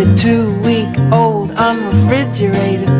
the two week old unrefrigerated